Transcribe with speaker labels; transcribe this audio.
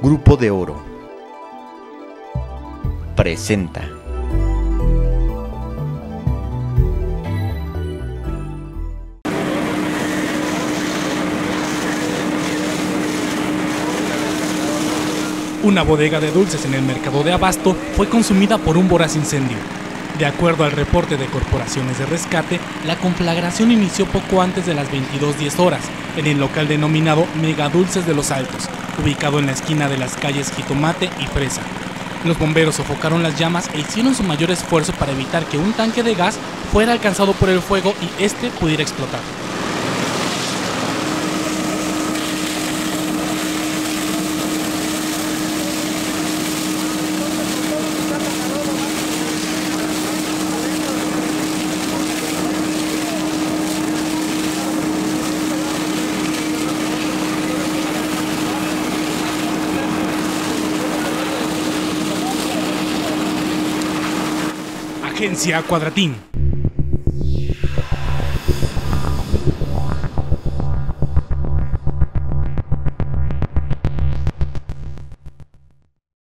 Speaker 1: Grupo de Oro presenta.
Speaker 2: Una bodega de dulces en el mercado de Abasto fue consumida por un voraz incendio. De acuerdo al reporte de corporaciones de rescate, la conflagración inició poco antes de las 22.10 horas en el local denominado Mega Dulces de los Altos, ubicado en la esquina de las calles Jitomate y Fresa. Los bomberos sofocaron las llamas e hicieron su mayor esfuerzo para evitar que un tanque de gas fuera alcanzado por el fuego y este pudiera explotar. Agencia Cuadratín.